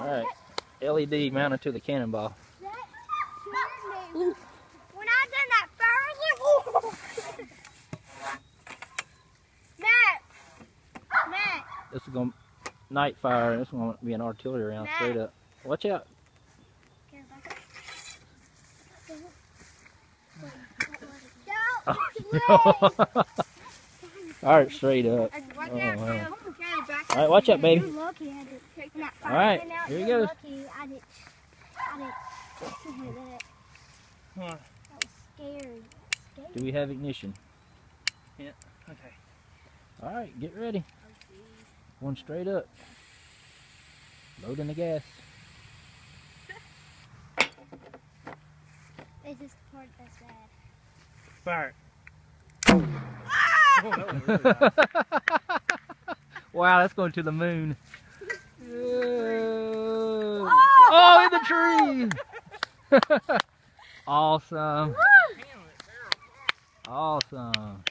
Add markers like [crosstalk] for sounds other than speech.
All right. LED mounted to the cannonball. When I done that first, [laughs] Matt, Matt, This is going to night fire. This is going to be an artillery round straight up. Watch out. [laughs] [laughs] All right, straight up. Oh, wow. Phil. Okay, back All right, watch out, baby. You're lucky I didn't that All right, out. here he You're goes. lucky I didn't, I didn't hit that. Huh. That was scary. Scary. Do we have ignition? Yeah, okay. All right, get ready. One straight up. Loading the gas. [laughs] This is the part that's bad. Fire. [laughs] Oh, that was really loud. Wow, that's going to the moon. Oh, [laughs] oh in the tree! [laughs] awesome. Awesome.